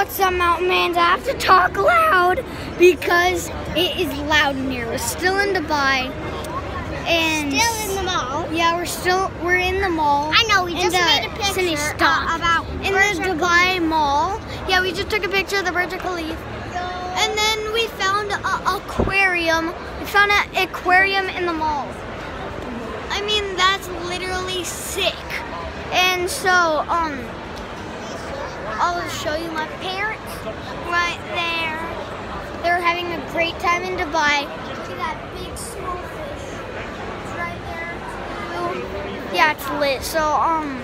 what's up, Mountain man? I have to talk loud because it is loud in here. We're still in Dubai. And Still in the mall. yeah, we're still we're in the mall. I know, we just made a picture uh, stop. about in Burj the Dubai Mall. Yeah, we just took a picture of the Burj Al Khalifa. And then we found an aquarium. We found an aquarium in the mall. I mean, that's literally sick. And so, um, show you my parents right there. They're having a great time in Dubai. At that big smallfish. It's right there. Yeah, it's lit. So, um,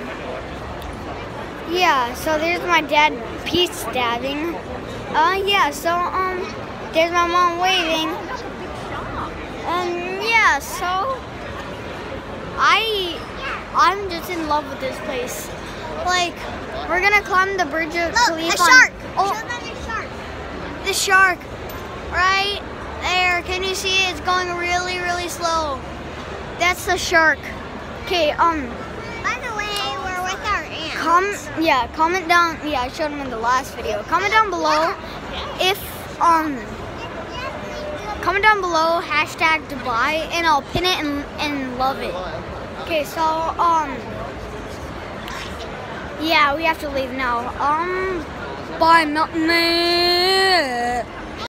yeah, so there's my dad peace stabbing. Uh, yeah, so, um, there's my mom waving. And yeah, so I, I'm just in love with this place. Like, we're gonna climb the Burj of Look, Khalifa. a shark. Oh, Show them a shark. the shark, right there. Can you see it? It's going really, really slow. That's the shark. Okay, um, By the way, we're with our aunt. Com yeah, comment down. Yeah, I showed them in the last video. Comment down below if um comment down below hashtag Dubai and I'll pin it and and love it. Okay, so um yeah, we have to leave now. Um, bye, Man.